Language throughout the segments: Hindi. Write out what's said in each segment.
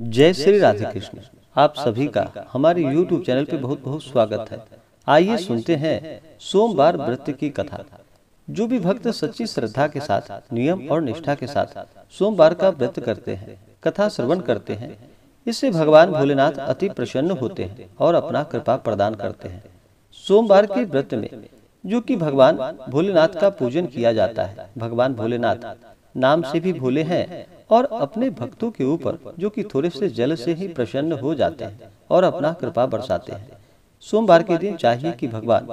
जय श्री राधे कृष्ण। आप सभी का हमारे YouTube चैनल पे बहुत बहुत स्वागत है। आइए सुनते हैं सोमवार व्रत की कथा। जो भी भक्त सच्ची श्रद्धा के साथ नियम और निष्ठा के साथ सोमवार का व्रत करते हैं कथा श्रवण करते हैं। इससे भगवान भोलेनाथ अति प्रसन्न होते हैं और अपना कृपा प्रदान करते हैं। सोमवार के व्रत में जो कि भगवान भोलेनाथ का पूजन किया जाता है। भगवान भोलेनाथ नाम से भी भोले हैं और अपने भक्तों के ऊपर, जो कि थोड़े से जल से ही प्रसन्न हो जाते हैं और अपना कृपा बरसाते हैं। सोमवार के दिन चाहिए कि भगवान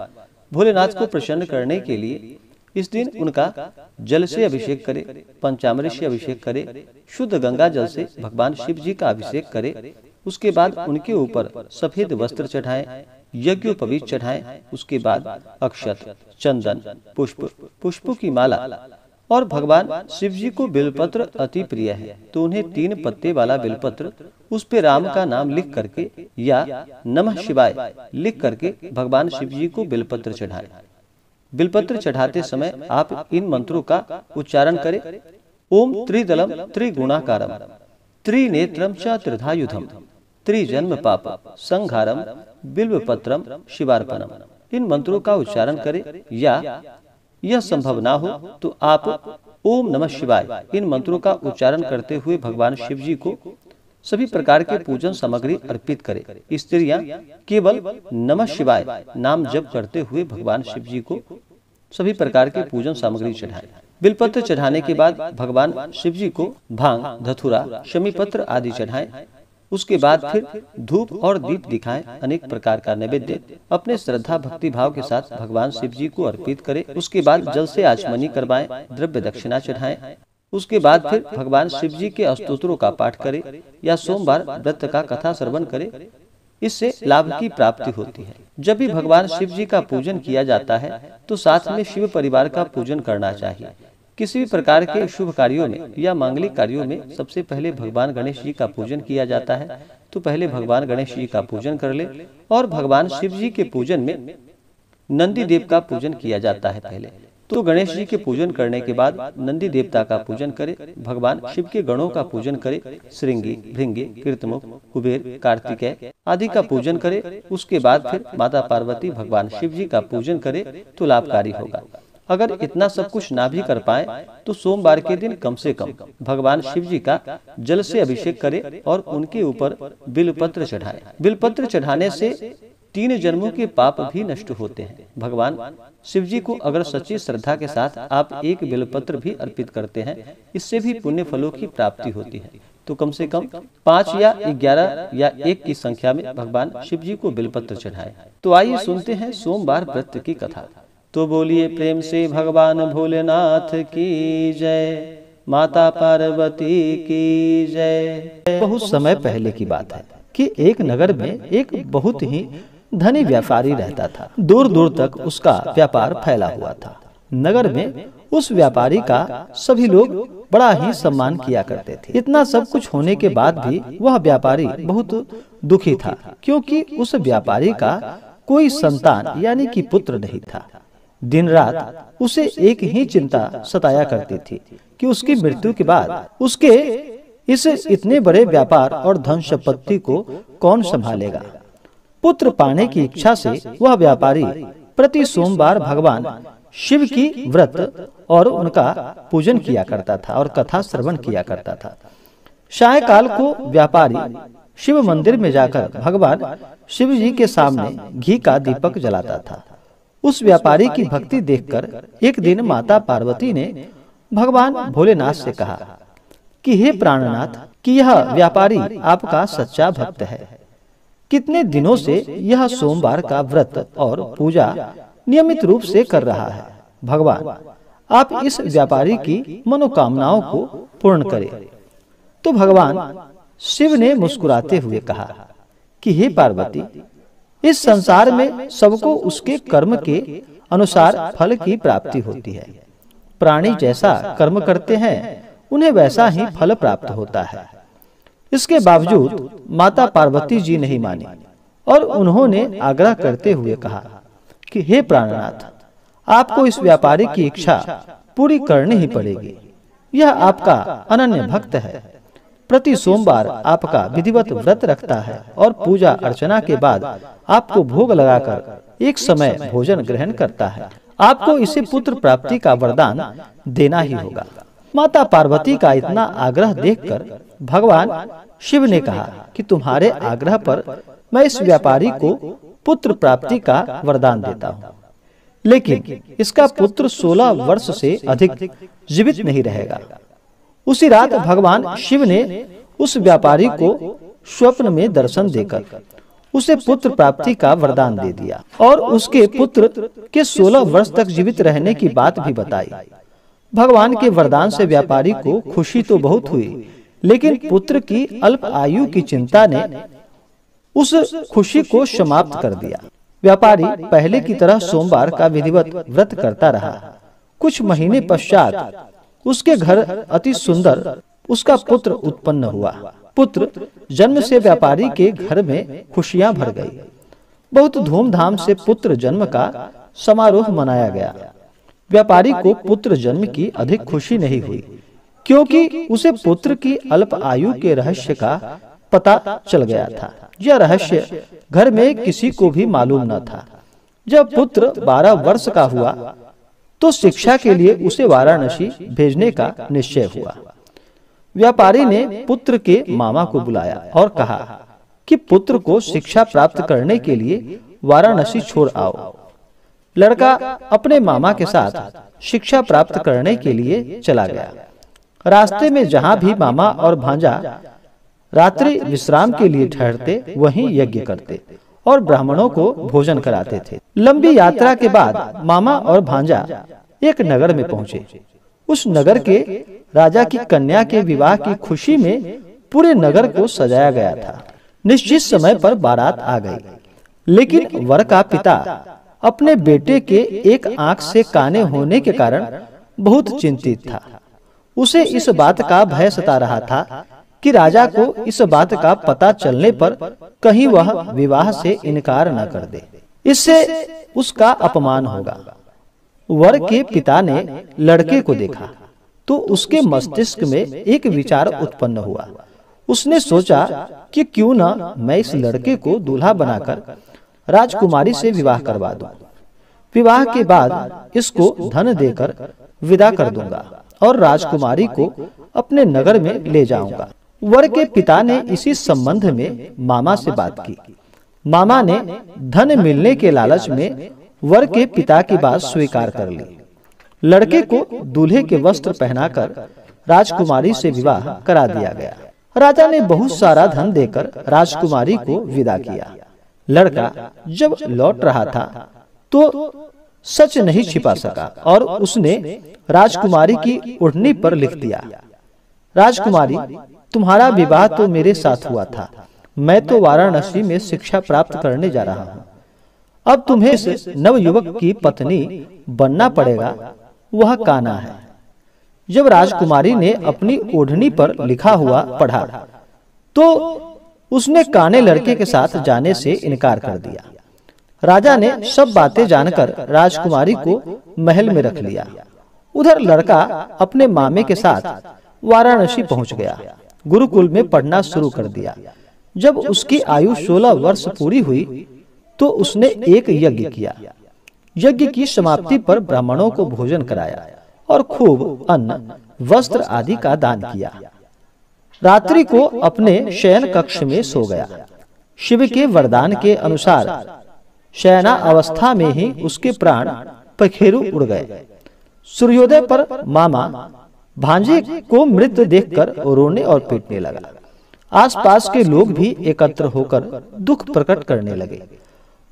भोलेनाथ को प्रसन्न करने के लिए इस दिन उनका जल से अभिषेक करे, पंचामृत से अभिषेक करे, शुद्ध गंगा जल से भगवान शिव जी का अभिषेक करे, उसके बाद उनके ऊपर सफ़ेद वस्त्र चढ़ाएँ यज्ञोपवीत चढ़ाएँ, उसके बाद अक्षत, चंदन, पुष्प, पुष्पों की माला और भगवान शिव जी को बिलपत्र अति प्रिय है। तो उन्हें तीन पत्ते वाला बिलपत्र, उस पे राम का नाम लिख करके या नमः शिवाय लिख करके भगवान शिव जी को बिलपत्र चढ़ाएँ। बिलपत्र चढ़ाते समय आप इन मंत्रों का उच्चारण करें। ओम त्रिदलम त्रिगुणाकारम, त्रिनेत्रम च त्रिधायुधम, त्रिजन्म पाप संघारम बिल्वपत्रम, शिवार्पणम। इन मंत्रों का उच्चारण करें या यह संभव ना हो तो आप ओम नमः शिवाय इन मंत्रों का उच्चारण करते हुए भगवान शिव जी को सभी प्रकार के पूजन सामग्री अर्पित करें। स्त्रियाँ केवल नमः शिवाय नाम जप करते हुए भगवान शिव जी को सभी प्रकार के पूजन सामग्री चढ़ाएँ। बिलपत्र चढ़ाने के बाद भगवान शिव जी को भाँग, धथुरा शमी पत्र आदि चढ़ाएँ। उसके बाद फिर धूप और दीप दिखाएँ अनेक प्रकार का नैवेद्य अपने श्रद्धा भक्ति भाव के साथ भगवान शिव जी को अर्पित करें उसके बाद जल से आचमनी करवाएँ द्रव्य दक्षिणा चढ़ाएँ उसके बाद फिर भगवान शिव जी के अस्तोत्रों का पाठ करें या सोमवार व्रत का कथा श्रवण करें इससे लाभ की प्राप्ति होती है। जब भी भगवान शिव जी का पूजन किया जाता है तो साथ में शिव परिवार का पूजन करना चाहिए। किसी भी प्रकार के शुभ कार्यों में या मांगलिक कार्यों में सबसे पहले भगवान गणेश जी का पूजन किया जाता है। तो पहले भगवान गणेश जी का पूजन कर ले और भगवान शिव जी के पूजन में नंदी देव का पूजन किया जाता है पहले। तो गणेश जी के पूजन करने के बाद नंदी देवता का पूजन करे, भगवान शिव के गणों का पूजन करे, श्रृंगी, भृंगी, कीर्तमुख, कुबेर, कार्तिकेय आदि का पूजन करे, उसके बाद फिर माता पार्वती भगवान शिव जी का पूजन करे तो लाभकारी होगा। अगर इतना सब कुछ ना भी कर पाए तो सोमवार के दिन कम से कम भगवान शिव जी का जल से अभिषेक करे और उनके ऊपर बिलपत्र चढ़ाए। बिलपत्र चढ़ाने से तीन जन्मों के पाप भी नष्ट होते हैं। भगवान शिव जी को अगर सच्ची श्रद्धा के साथ आप एक बिलपत्र भी अर्पित करते हैं इससे भी पुण्य फलों की प्राप्ति होती है। तो कम से कम पाँच या ग्यारह या एक की संख्या में भगवान शिव जी को बिलपत्र चढ़ाए तो आइए सुनते हैं सोमवार व्रत की कथा तो बोलिए प्रेम से भगवान भोलेनाथ की जय, माता पार्वती की जय। बहुत समय पहले की बात है कि एक नगर में एक बहुत ही धनी व्यापारी रहता था। दूर दूर तक उसका व्यापार फैला हुआ था। नगर में उस व्यापारी का सभी लोग बड़ा ही सम्मान किया करते थे। इतना सब कुछ होने के बाद भी वह व्यापारी बहुत दुखी था, क्योंकि उस व्यापारी का कोई संतान यानी कि पुत्र नहीं था। दिन रात उसे एक ही चिंता सताया करती थी कि उसकी मृत्यु के बाद उसके इस इतने बड़े व्यापार और धन संपत्ति को कौन संभालेगा? पुत्र पाने की इच्छा से वह व्यापारी प्रति सोमवार भगवान शिव की व्रत और उनका पूजन किया करता था और कथा श्रवण किया करता था। सायकाल को व्यापारी शिव मंदिर में जाकर भगवान शिव जी के सामने घी का दीपक जलाता था। उस व्यापारी की भक्ति देखकर एक दिन माता पार्वती ने भगवान भोलेनाथ से कहा कि हे प्राणनाथ, कि यह व्यापारी आपका सच्चा भक्त है। कितने दिनों से यह सोमवार का व्रत और पूजा नियमित रूप से कर रहा है। भगवान, आप इस व्यापारी की मनोकामनाओं को पूर्ण करें। तो भगवान शिव ने मुस्कुराते हुए कहा कि हे पार्वती इस संसार में सबको उसके कर्म के अनुसार फल की प्राप्ति होती है। प्राणी जैसा कर्म करते हैं, उन्हें वैसा ही फल प्राप्त होता है। इसके बावजूद माता पार्वती जी नहीं मानी और उन्होंने आग्रह करते हुए कहा कि, हे प्राणनाथ, आपको इस व्यापारी की इच्छा पूरी करनी ही पड़ेगी। यह आपका अनन्य भक्त है। प्रति सोमवार आपका विधिवत व्रत रखता है और पूजा अर्चना के बाद आपको भोग लगाकर एक समय भोजन ग्रहण करता है। आपको इसे पुत्र प्राप्ति का वरदान देना ही होगा। माता पार्वती का इतना आग्रह देखकर भगवान शिव ने कहा कि तुम्हारे आग्रह पर मैं इस व्यापारी को पुत्र प्राप्ति का वरदान देता हूँ। लेकिन इसका पुत्र 16 वर्ष से अधिक जीवित नहीं रहेगा। उसी रात भगवान शिव ने उस व्यापारी को स्वप्न में दर्शन देकर उसे पुत्र प्राप्ति का वरदान दे दिया और उसके पुत्र के 16 वर्ष तक जीवित रहने की बात भी बताई। भगवान के वरदान से व्यापारी को खुशी तो बहुत हुई लेकिन पुत्र की अल्प आयु की चिंता ने उस खुशी को समाप्त कर दिया। व्यापारी पहले की तरह सोमवार का विधिवत व्रत करता रहा। कुछ महीने पश्चात उसके घर अति सुंदर उसका पुत्र उत्पन्न हुआ। पुत्र जन्म से व्यापारी के घर में खुशियाँ भर गई। बहुत धूमधाम से पुत्र जन्म का समारोह मनाया गया। व्यापारी को पुत्र जन्म की अधिक खुशी नहीं हुई क्योंकि उसे पुत्र की अल्प आयु के रहस्य का पता चल गया था। यह रहस्य घर में किसी को भी मालूम न था। जब पुत्र बारह वर्ष का हुआ तो शिक्षा के लिए उसे वाराणसी भेजने का निश्चय हुआ। व्यापारी ने पुत्र के मामा को बुलाया और कहा कि पुत्र को शिक्षा प्राप्त करने के लिए वाराणसी छोड़ आओ। लड़का अपने मामा के साथ शिक्षा प्राप्त करने के लिए चला गया। रास्ते में जहाँ भी मामा और भांजा रात्रि विश्राम के लिए ठहरते, वहीं यज्ञ करते। और ब्राह्मणों को भोजन कराते थे। लंबी यात्रा के बाद मामा और भांजा एक नगर में पहुँचे। उस नगर के राजा की कन्या के विवाह की खुशी में पूरे नगर को सजाया गया था। निश्चित समय पर बारात आ गई। लेकिन वर का पिता अपने बेटे के एक आँख से काने होने के कारण बहुत चिंतित था। उसे इस बात का भय सता रहा था कि राजा को इस बात का पता चलने पर कहीं वह विवाह से इनकार न कर दे। इससे उसका अपमान होगा। वर के पिता ने लड़के को देखा तो उसके मस्तिष्क में एक विचार उत्पन्न हुआ। उसने सोचा कि क्यों ना मैं इस लड़के को दूल्हा बनाकर राजकुमारी से विवाह करवा दूँ। विवाह के बाद इसको धन देकर विदा कर दूँगा और राजकुमारी को अपने नगर में ले जाऊँगा। वर के पिता ने इसी संबंध में मामा से बात की। मामा ने धन मिलने के लालच में वर के पिता की बात स्वीकार कर ली। लड़के को दूल्हे के वस्त्र पहनाकर राजकुमारी से विवाह करा दिया गया। राजा ने बहुत सारा धन देकर राजकुमारी को विदा किया। लड़का जब लौट रहा था तो सच नहीं छिपा सका और उसने राजकुमारी की उड़नी पर लिख दिया। राजकुमारी तुम्हारा विवाह तो मेरे साथ हुआ था। मैं तो वाराणसी में शिक्षा प्राप्त करने जा रहा हूँ। अब तुम्हें इस नव युवक की पत्नी बनना पड़ेगा। वह काना है। जब राजकुमारी ने अपनी ओढ़नी पर लिखा हुआ पढ़ा तो उसने काने लड़के के साथ जाने से इनकार कर दिया। राजा ने सब बातें जानकर राजकुमारी को महल में रख लिया। उधर लड़का अपने मामे के साथ वाराणसी पहुँच गया गुरुकुल में पढ़ना शुरू कर दिया। जब उसकी आयु 16 वर्ष पूरी हुई तो उसने एक यज्ञ किया। यज्ञ की समाप्ति पर ब्राह्मणों को भोजन कराया और खूब अन्न वस्त्र आदि का दान किया। रात्रि को अपने शयन कक्ष में सो गया। शिव के वरदान के अनुसार शयना अवस्था में ही उसके प्राण पखेरु उड़ गए। सूर्योदय पर मामा भांजे को मृत देखकर रोने और पीटने लगा। आसपास के लोग भी एकत्र होकर दुख प्रकट करने लगे।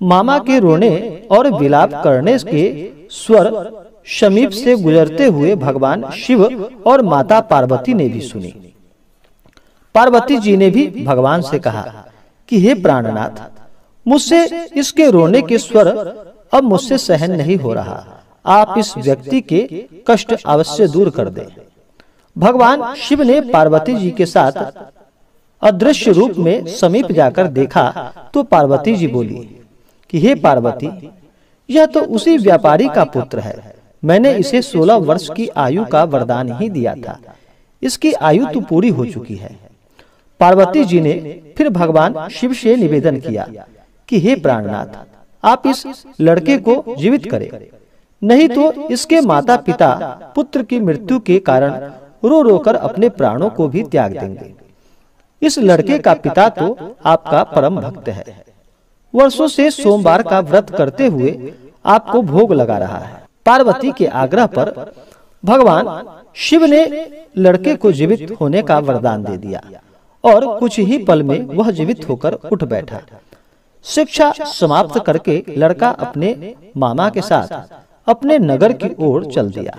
मामा के रोने और विलाप करने के स्वर समीप से गुजरते हुए भगवान शिव और माता पार्वती ने भी सुनी। पार्वती जी ने भी भगवान से कहा कि, हे प्राणनाथ, मुझसे इसके रोने के स्वर अब मुझसे सहन नहीं हो रहा। आप इस व्यक्ति के कष्ट अवश्य दूर कर दें। भगवान शिव ने पार्वती जी के साथ अदृश्य रूप में समीप जाकर देखा तो पार्वती जी बोली कि, हे पार्वती, यह तो उसी व्यापारी का पुत्र है। मैंने इसे 16 वर्ष की आयु का वरदान ही दिया था। इसकी आयु तो पूरी हो चुकी है। पार्वती जी ने फिर भगवान शिव से निवेदन किया कि, हे प्राणनाथ, आप इस लड़के को जीवित करें। नहीं तो इसके माता पिता पुत्र की मृत्यु के कारण रो रो कर अपने प्राणों को भी त्याग देंगे। इस लड़के का पिता तो आपका परम भक्त है। वर्षों से सोमवार का व्रत करते हुए आपको भोग लगा रहा है। पार्वती के आग्रह पर भगवान शिव ने लड़के को जीवित होने का वरदान दे दिया और कुछ ही पल में वह जीवित होकर उठ बैठा। शिक्षा समाप्त करके लड़का अपने मामा के साथ अपने नगर की ओर चल दिया।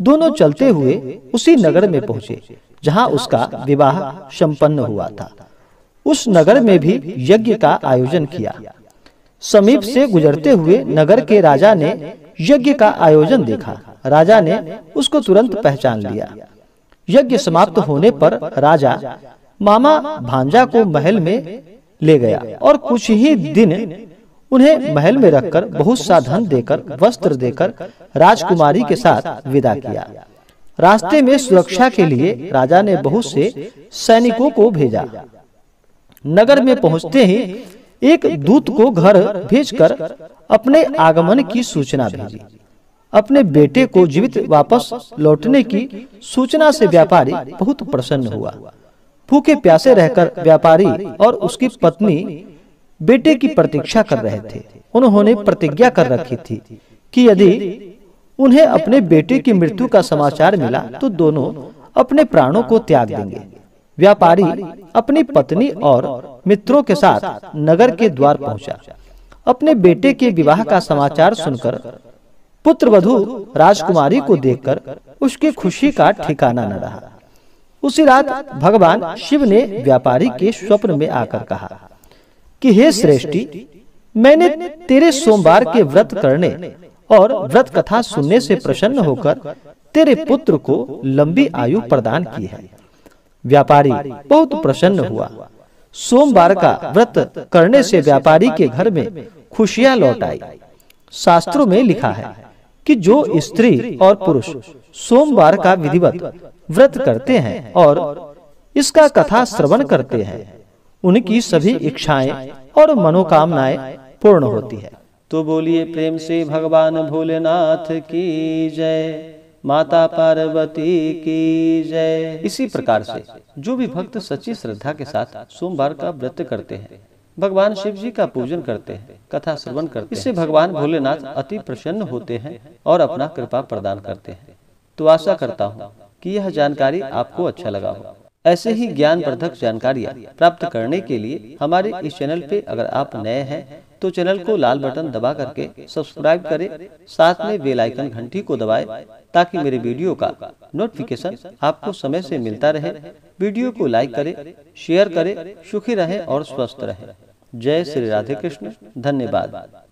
दोनों चलते हुए उसी नगर में पहुँचे जहाँ उसका विवाह संपन्न हुआ था। उस नगर में भी यज्ञ का आयोजन किया। समीप से गुजरते हुए नगर के राजा ने यज्ञ का आयोजन देखा। राजा ने उसको तुरंत पहचान लिया। यज्ञ समाप्त होने पर राजा मामा भांजा को महल में ले गया और कुछ ही दिन उन्हें महल में रखकर बहुत सा धन देकर, वस्त्र देकर, राजकुमारी के साथ विदा किया। रास्ते में सुरक्षा के लिए राजा ने बहुत से सैनिकों को भेजा। नगर में पहुँचते ही एक दूत को घर भेजकर अपने आगमन की सूचना भेजी। अपने बेटे को जीवित वापस लौटने की सूचना से व्यापारी बहुत प्रसन्न हुआ। भूखे प्यासे रहकर व्यापारी और उसकी पत्नी बेटे की प्रतीक्षा कर रहे थे। उन्होंने प्रतिज्ञा कर रखी थी कि यदि उन्हें अपने बेटे की मृत्यु का समाचार मिला तो दोनों अपने प्राणों को त्याग देंगे। व्यापारी अपनी पत्नी और मित्रों के साथ नगर के द्वार पहुँचा। अपने बेटे के विवाह का समाचार सुनकर पुत्र वधु राजकुमारी को देखकर उसकी खुशी का ठिकाना न रहा। उसी रात भगवान शिव ने व्यापारी के स्वप्न में आकर कहा कि हे श्रेष्ठी मैंने तेरे सोमवार के व्रत करने और व्रत कथा सुनने से प्रसन्न होकर तेरे पुत्र को लंबी आयु प्रदान की है। व्यापारी बहुत प्रसन्न हुआ। सोमवार का व्रत करने से व्यापारी के घर में खुशियाँ लौट आई। शास्त्रों में लिखा है कि जो स्त्री और पुरुष सोमवार का विधिवत व्रत करते हैं और इसका कथा श्रवण करते हैं। उनकी सभी इच्छाएँ और मनोकामनाएँ पूर्ण होती है। तो बोलिए प्रेम से भगवान भोलेनाथ की जय माता पार्वती की जय। इसी प्रकार से जो भी भक्त सच्ची श्रद्धा के साथ सोमवार का व्रत करते हैं भगवान शिव जी का पूजन करते हैं कथा श्रवण करते हैं। इससे भगवान भोलेनाथ अति प्रसन्न होते हैं और अपना कृपा प्रदान करते हैं। तो आशा करता हूँ कि यह जानकारी आपको अच्छा लगा हो। ऐसे ही ज्ञान वर्धक जानकारियाँ प्राप्त करने के लिए हमारे इस चैनल पे अगर आप नए हैं तो चैनल को लाल बटन दबा करके सब्सक्राइब करें, साथ में बेल आइकन घंटी को दबाएँ, ताकि मेरे वीडियो का नोटिफिकेशन आपको समय से मिलता रहे। वीडियो को लाइक करें, शेयर करें, सुखी रहें और स्वस्थ रहें। जय श्री राधे कृष्ण धन्यवाद।